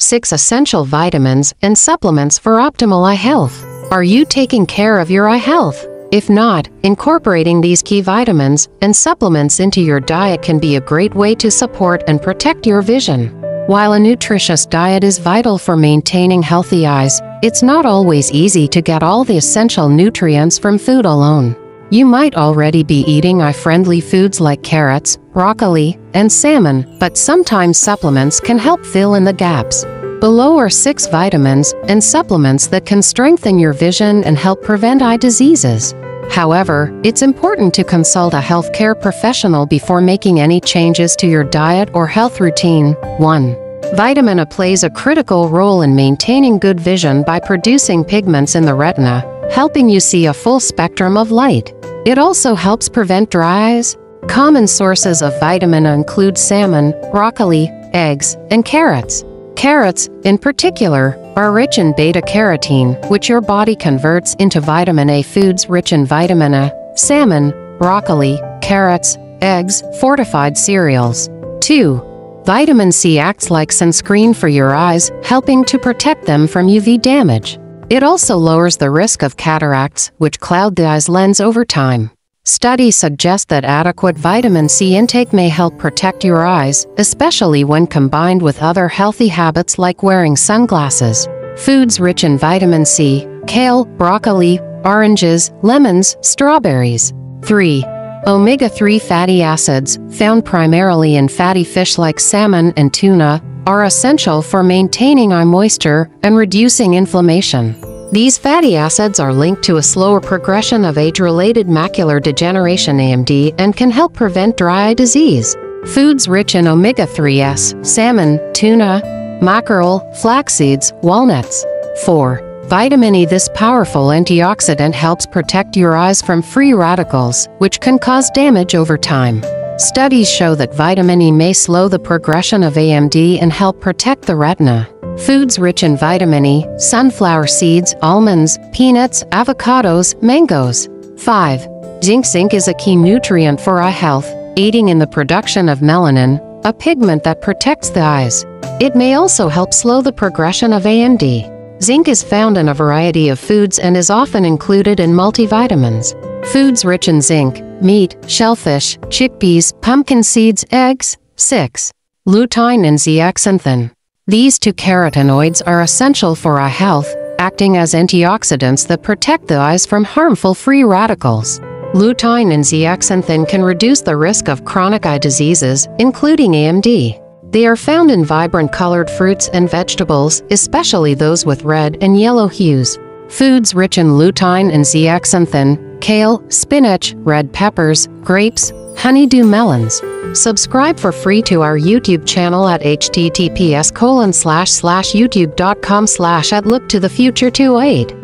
6 essential vitamins and supplements for optimal eye health. Are you taking care of your eye health? If not, incorporating these key vitamins and supplements into your diet can be a great way to support and protect your vision. While a nutritious diet is vital for maintaining healthy eyes, it's not always easy to get all the essential nutrients from food alone. You might already be eating eye-friendly foods like carrots, broccoli, and salmon, but sometimes supplements can help fill in the gaps. Below are six vitamins and supplements that can strengthen your vision and help prevent eye diseases. However, it's important to consult a healthcare professional before making any changes to your diet or health routine. 1. Vitamin A plays a critical role in maintaining good vision by producing pigments in the retina, helping you see a full spectrum of light. It also helps prevent dry eyes. Common sources of vitamin A include salmon, broccoli, eggs, and carrots. Carrots, in particular, are rich in beta-carotene, which your body converts into vitamin A foods rich in vitamin A, salmon, broccoli, carrots, eggs, fortified cereals. 2. Vitamin C acts like sunscreen for your eyes, helping to protect them from UV damage. It also lowers the risk of cataracts, which cloud the eye's lens over time. Studies suggest that adequate vitamin C intake may help protect your eyes, especially when combined with other healthy habits like wearing sunglasses. Foods rich in vitamin C, kale, broccoli, oranges, lemons, strawberries. 3. Omega-3 fatty acids, found primarily in fatty fish like salmon and tuna, are essential for maintaining eye moisture and reducing inflammation. These fatty acids are linked to a slower progression of age-related macular degeneration AMD and can help prevent dry eye disease. Foods rich in omega-3s, salmon, tuna, mackerel, flax seeds, walnuts. 4. Vitamin E This powerful antioxidant helps protect your eyes from free radicals, which can cause damage over time. Studies show that vitamin E may slow the progression of AMD and help protect the retina. Foods rich in vitamin E, sunflower seeds, almonds, peanuts, avocados, mangoes. 5. Zinc Zinc is a key nutrient for eye health, aiding in the production of melanin, a pigment that protects the eyes. It may also help slow the progression of AMD. Zinc is found in a variety of foods and is often included in multivitamins. Foods rich in zinc, meat, shellfish, chickpeas, pumpkin seeds, eggs. 6. Lutein and zeaxanthin. These two carotenoids are essential for our health, acting as antioxidants that protect the eyes from harmful free radicals. Lutein and zeaxanthin can reduce the risk of chronic eye diseases, including AMD. They are found in vibrant colored fruits and vegetables, especially those with red and yellow hues. Foods rich in lutein and zeaxanthin, kale, spinach, red peppers, grapes, honeydew melons. Subscribe for free to our YouTube channel at https youtube.com slash at look to the future 28.